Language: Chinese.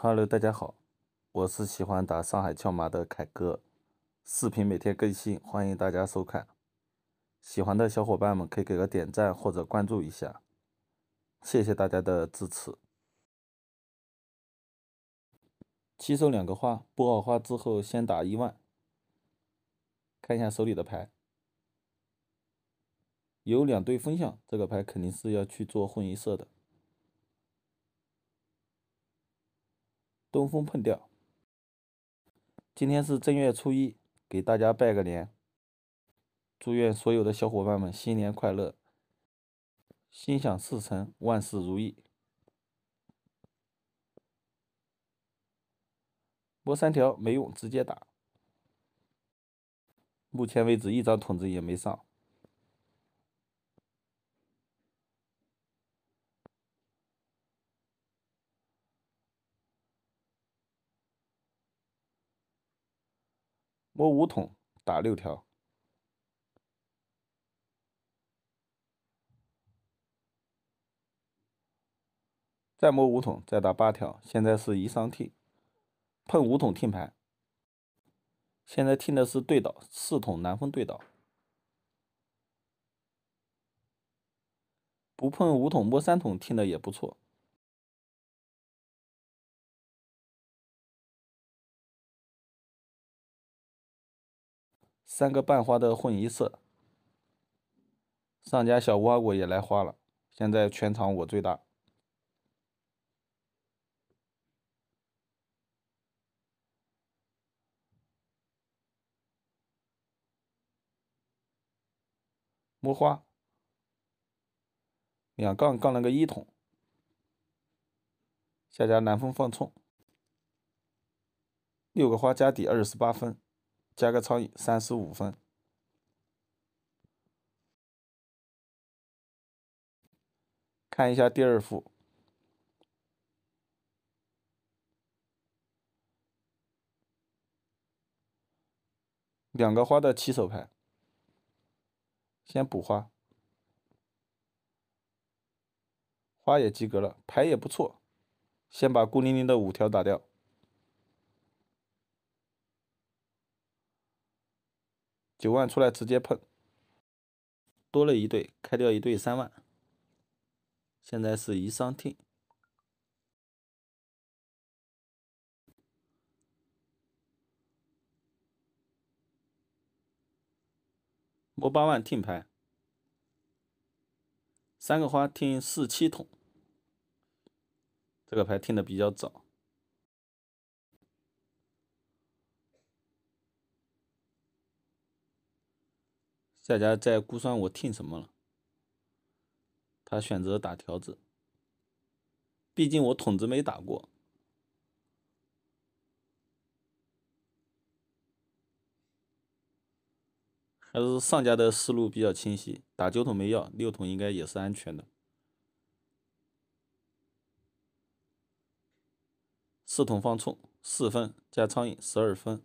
Hello，大家好，我是喜欢打上海翘马的凯哥，视频每天更新，欢迎大家收看。喜欢的小伙伴们可以给个点赞或者关注一下，谢谢大家的支持。起手两个花，拨好花之后先打一万，看一下手里的牌，有两对风向，这个牌肯定是要去做混一色的。东风碰掉。今天是正月初一，给大家拜个年，祝愿所有的小伙伴们新年快乐，心想事成，万事如意。摸三条没用，直接打。目前为止一张筒子也没上。摸五筒打六条，再摸五筒再打八条，现在是一上听，碰五筒听牌，现在听的是对倒四筒南风对倒，不碰五筒摸三筒听的也不错。三个半花的混一色，上家小无花果也来花了，现在全场我最大。摸花，两杠杠了个一筒，下家南风放冲，六个花加底二十八分。加个苍蝇，三十五分。看一下第二副，两个花的起手牌，先补花，花也及格了，牌也不错，先把孤零零的五条打掉。九万出来直接碰，多了一对，开掉一对三万，现在是一商听，摸八万听牌，三个花听四七筒，这个牌听的比较早。大家在估算我听什么了？他选择打条子，毕竟我筒子没打过，还是上家的思路比较清晰。打九筒没要，六筒应该也是安全的。四筒放冲四分加苍蝇十二分。